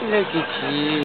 来几期。